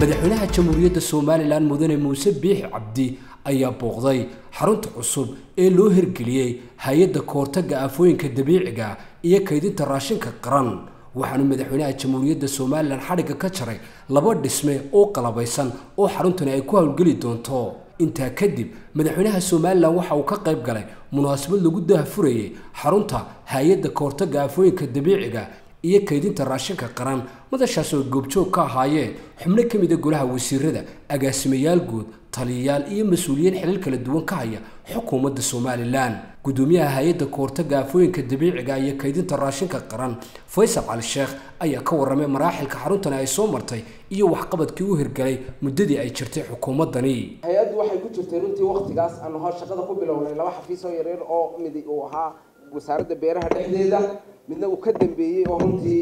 madaxweynaha jamhuuriyadda somalilan mudane muuse biixi cabdi ayaa booqday xarunta cusub ee loo hirgeliyey hay'adda kahortagga aafooyinka dabiiciga iyo kaydinta raashinka qaran. Waxaanu madaxweynaha jamhuuriyadda somalilan xadhigga ka jaray laba dhisme oo qalabaysan oo xaruntani ay ku howlgeli doonto. Intaa kadib madaxweynaha somalilan waxa uu ka qayb galay munaasabad lagu daahfurayay xarunta hay'adda kahortagga aafooyinka dabiiciga iyo kaydinta raashinka qaran madashaas oo goobjoog ka ahaayeen xubno ka mida golaha wasiirada agaasimayaal guud taliyayaal iyo mas'uuliyiin xilal kala duwan ka haya xukuumadda somalilan. Gudoomiyaha hay'adda kahortagga aafooyinka dabiiciga iyo kaydinta raashinka qaran faysal cali sheekh ayaa ka warramay maraaxilka xaruntani ay soo martay iyo waxqabadkii u hirgalay muddadii ay jirtay xukuumaddani. Hay'addu waxay ku jirtay runtii waktigaas aanu shaqada ku bilownay laba xafiis oo yaryar oo mid uu ahaa wasaaradda beeraha dhexdeeda midna uu ka dambeeyey oo runtii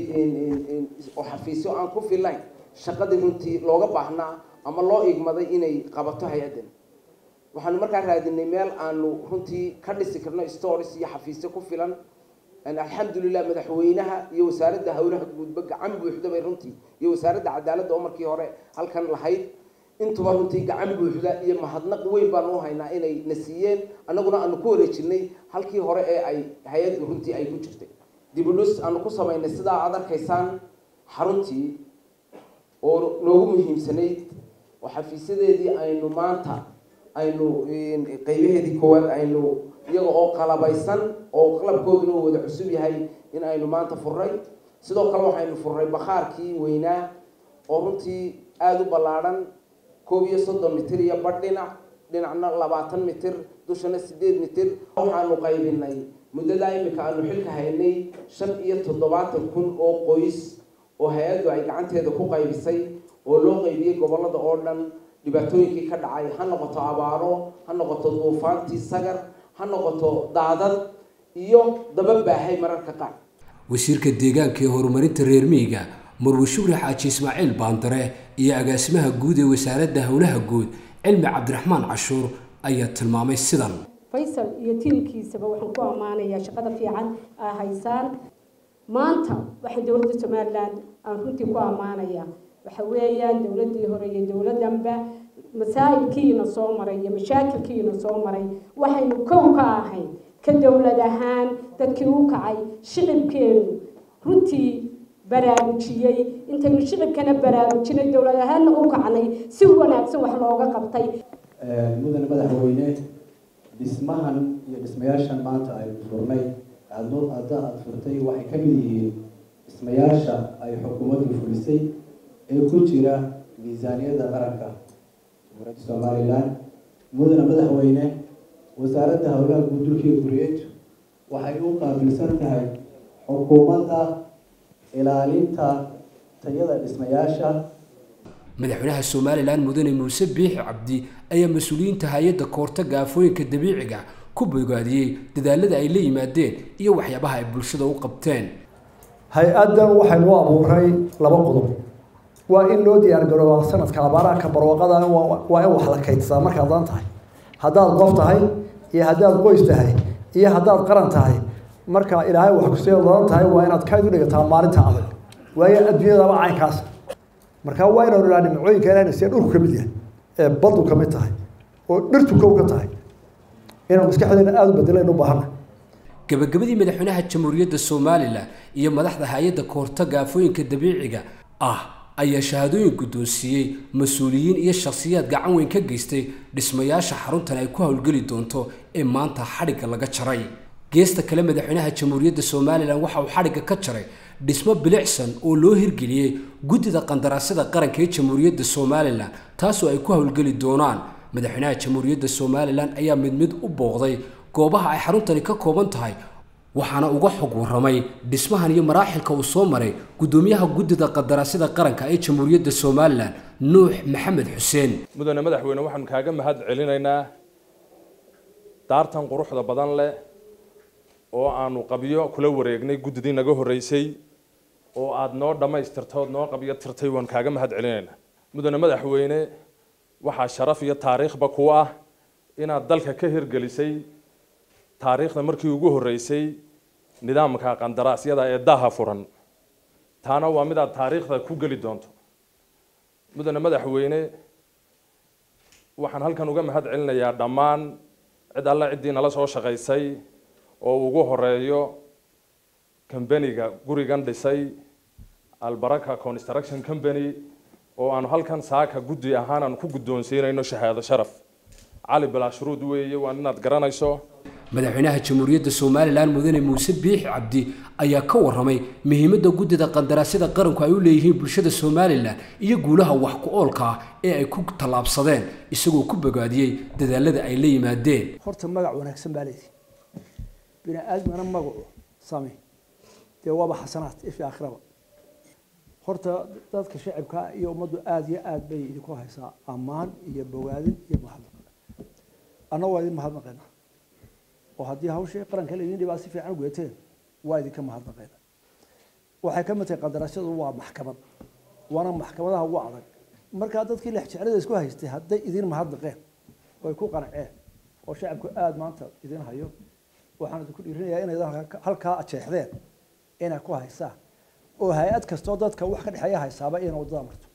xafiisyo aan ku filayn shaqadii runtii looga baahnaa ama loo igmaday inay qabato hay'addan. Waxaanu markaa raadinay meel aanu runtii ka dhisi karno stores iyo xafiisyo ku filan. Alxamdulilah madaxweynaha iyo wasaaradda howlaha guudba gacan buuxda bay runtii iyo wasaaradda cadaaladda oo markii hore halkan lahayd. Intuba runtii gacan buuxda iyo mahadnaq weyn baanu u haynaa inay na siiyeen annaguna aanu ku wareejinay halkii hore ee ay hay'addu runtii ay ku jirtay dibudhus aanu ku samaynay sidaa aad arkaysaan xaruntii oo noogu muhiimsanayd oo xafiisyadeedii aynu maanta aynu qaybaheedii koowaad aynu iyaga oo qalabaysan oo qalabkooduna wada cusub yahay in aynu maanta furray. Sidoo kale waxaynu furray bakhaarkii weynaa oo runtii aada u ballaadhan koob iyo soddon mitir iyo badh dhinac dhinacna labaatan mitir dushana sideed mitir. Waxaanu qaybinay muddadaa imika aanu xilka haynay shan iyo toddobaatan kun oo qoys oo hay'addu ay gacanteeda ku qaybisay oo loo qaybiyey gobollada oo dhan dhibaatooyinkii ka dhacay. Ha noqoto abaaro ha noqoto duufaantii sagar ha noqoto daadad iyo daba baahay mararka qaar. Wasiirka deegaanka ee horumarinta reer miyiga marwe shubri xaaji ismaaciil baandare iyo agaasimaha guud ee wasaaradda howlaha guud cilmi cabdiraxmaan cashuur ayaa tilmaamay sidan faysal iyo tiimkiisaba waxaan ku ammaanayaa shaqada fiican aa haysaan. Maanta waxaan dowladda somalilan aan runtii ku ammaanayaa. Waxa weeyaan dowladdii hore iyo dowladdanba masaa'ilkiina soo maray iyo mashaakilkiina soo maray. Waxaynu kow ka ahayn ka dowlad ahaan dadkii u kacay shicibkeenu. Runtii baraarujiyey intaynu shicibkana baraarujinay dowlad ahaanna u kacnay si wanaagsan wax looga qabtay. Mudane madaxweyne dhismahan iyo dhismayaashan maanta aynu furnay. Aada hadda aada furtay waxay ka mid yihiin dhismayaasha ay xukuumaddu fulisay ee ku jira miisaaniyadda qaranka. Jamhuuriyadda somalilan mudane madaxweyne wasaaradda howlaha guud dulkiiyo guriyeedku waxay u qaabilsan tahay xukuumadda ilaalinta tayada dhismayaasha madaxweynaha somalilan mudane muuse biixi cabdi ayaa mas'uuliyiinta hay'adda kahortagga aafooyinka dabiiciga ku bogaadiyey dadaalada ay la yimaadeen iyo waxyaabaha ay bulshada u qabteen. Hay'addan waxaynu u abuuray laba qodob waa in loo diyaar garooba sanadka abaaraha ka barwaaqada waa in wax la kaydsadaa markaad dan tahay. Haddaad qof tahay iyo haddaad qoys tahay iyo haddaad qaran tahay marka ilaahay wax kusee dodan tahay waa inaad kayd u dhigataa maalinta adag waayo adduunyadaba caynkaas marka waa inaynu ilaa nimcooyinka ilahna see dhulku ka mid yahay ee baddu ka mid tahay oo dhirtu kow ka tahay inaan maskaxdeena aada u bedelaynu u baahana gabagabadii madaxweynaha jamhuuriyadda somalilan iyo madaxda hay'adda kahortagga aafooyinka dabiiciga ah ayaa shahaadooyin guddoonsiiyey mas'uuliyiin iyo shakhsiyaad gacan weyn ka geystay dhismayaasha xaruntan ay ku howlgeli doonto ee maanta xadhigga laga jaray. Geesta kale madaxweynaha jamhuuriyadda somalilan waxa uu xadhigga ka jaray dhismo bilicsan oo loo hirgeliyey guddida qandaraasyada qaranka ee jamhuuriyadda somalilan taasoo ay ku howlgeli doonaan. Madaxweynaha jamhuuriyadda somalilan ayaa mid mid u booqday goobaha ay xaruntani ka kooban tahay waxaana uga xog warramay dhismahan iyo maraaxilka uu soo maray guddoomiyaha guddida qandaraasyada qaranka ee jamhuuriyadda somalilan nuux maxamed xuseen. Mudane madaxweyne waxaanu kaaga mahad celinaynaa daartan quruxda badan leh oo aanu qabyo kula wareegnay guddidii naga horreysay oo aada noo dhammaystirtood noo qabyo tirtay waanu kaaga mahad celinaynaa mudane madaxweyne waxaa sharaf iyo taariikhba ku ah inaad dalka ka hirgelisay taariikhda markii ugu horreysay nidaamka qandaraasyada ee daha furan. Taana waa mid aad taariikhda ku geli doonto. Mudane madaxweyne waxaan halkan uga mahad celinayaa dhammaan cid alla ciddii nala soo shaqaysay oo ugu horeeyo kambaniga gurigan dhisay albaraka construction company oo aanu halkan saaka guddi ahaan aanu ku guddoonsiinayno shahaado sharaf. Cali bilaashruud weeye waa inaad garanayso. Madaxweynaha jamhuuriyadda somalilan mudane muuse biixi cabdi ayaa ka waramay muhiimadda guddida qandaraasyada qaranku ay u leeyihiin bulshada somalilan iyo guulaha wax ku oolka ah ee ay ku tallaabsadeen isagoo ku bogaadiyey dadaalada ay la yimaadeen. Horta magac wanaagsan baa leedihi bini aadmana magacu same dee waaba xasanaad ifi aakhiraba. Horta dadka shacibka iyo ummaddu aada iyo aad bay idinku haysaa ammaan iyo bogaadin iyo mahadnaq. Anna waa idin mahadnaqeena oo haddii hawshii qaranka laydin dhibaa si fiican u waa idinka mahadnaqeena waxay ka mid tahay qandaraasyadu waa maxkamad waana maxkamadaha ugu adag. Markaa dadkii lexjeclada isku haystay hadday idin mahadnaqeen oy ku qanceen oo shacabku aada maanta idin hayo waxaan idinku dhiirinayaa inay halkaa ajeexdeen inay ku haysaan oo hay'ad kastoo dadka wax ka dhexeeya haysaaba inay waddada marto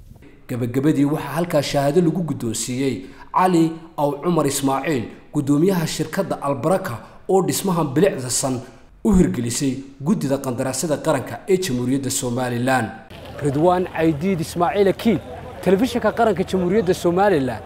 gabagabadii waxaa halkaa shahaado lagu guddoonsiiyey cali aw cumar ismaaciil guddoomiyaha shirkadda albaraka oo dhismahan bilicdasan u hirgelisay guddida qandaraasyada qaranka ee jamhuuriyadda somalilan. Ridwaan caydiid ismaaciil akiid telefishinka qaranka jamhuuriyadda somalilan